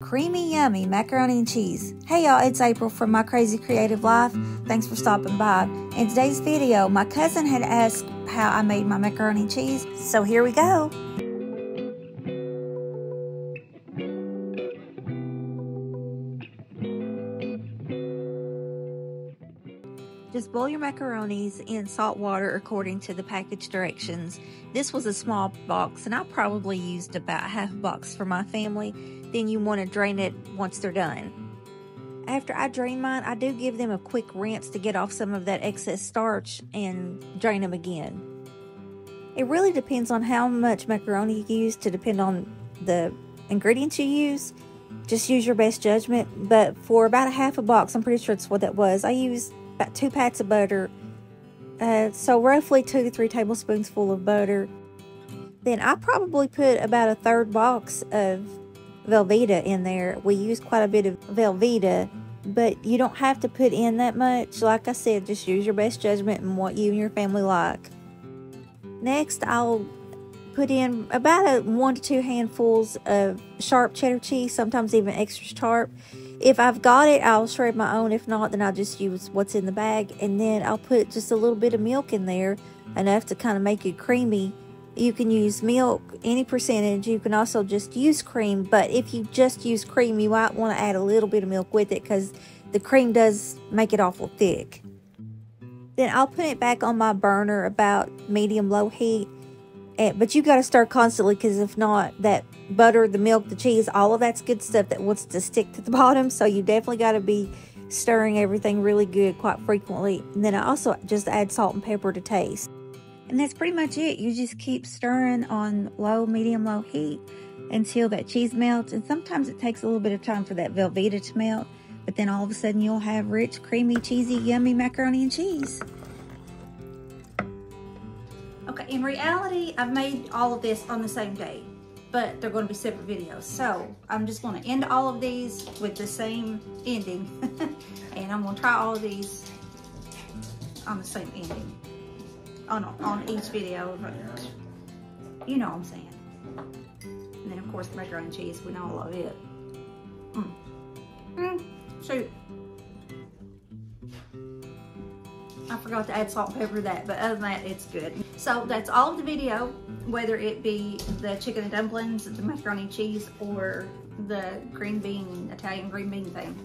Creamy yummy macaroni and cheese. Hey y'all, it's April from My Crazy Creative Life. Thanks for stopping by. In today's video, my cousin had asked how I made my macaroni and cheese, so here we go. Just boil your macaronis in salt water according to the package directions. This was a small box and I probably used about half a box for my family. Then you want to drain it once they're done. After I drain mine, I do give them a quick rinse to get off some of that excess starch and drain them again. It really depends on how much macaroni you use to depend on the ingredients you use. Just use your best judgment. But for about a half a box, I'm pretty sure it's what that was, I used about two pats of butter. Uh, so roughly two to three tablespoons full of butter. Then I probably put about a third box of Velveeta in there. We use quite a bit of Velveeta, but you don't have to put in that much. Like I said, just use your best judgment and what you and your family like. Next, I'll put in about a one to two handfuls of sharp cheddar cheese, sometimes even extra sharp. If I've got it, I'll shred my own. If not, then I'll just use what's in the bag. And then I'll put just a little bit of milk in there, enough to kind of make it creamy. You can use milk, any percentage. You can also just use cream. But if you just use cream, you might want to add a little bit of milk with it because the cream does make it awful thick. Then I'll put it back on my burner about medium-low heat. Eh, but you got to stir constantly because if not, that butter, the milk, the cheese, all of that's good stuff that wants to stick to the bottom. So you definitely got to be stirring everything really good quite frequently. And then I also just add salt and pepper to taste. And that's pretty much it. You just keep stirring on low, medium, low heat until that cheese melts. And sometimes it takes a little bit of time for that Velveeta to melt. But then all of a sudden you'll have rich, creamy, cheesy, yummy macaroni and cheese. Okay, in reality, I've made all of this on the same day but they're going to be separate videos. So I'm just going to end all of these with the same ending. and I'm going to try all of these on the same ending. On, on each video. You know what I'm saying. And then of course the macaroni and cheese, we know I love it. Mm. Mm. Shoot. I forgot to add salt and pepper to that, but other than that, it's good. So that's all of the video, mm-hmm. whether it be the chicken and dumplings, the macaroni and cheese, or the green bean, Italian green bean thing.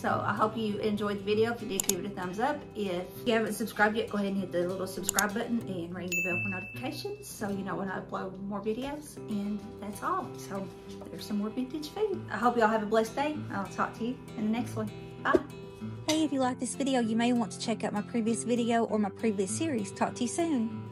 So I hope you enjoyed the video. If you did, give it a thumbs up. If you haven't subscribed yet, go ahead and hit the little subscribe button and ring the bell for notifications so you know when I upload more videos. And that's all. So there's some more vintage food. I hope y'all have a blessed day. I'll talk to you in the next one. Bye. Hey, if you like this video, you may want to check out my previous video or my previous series. Talk to you soon.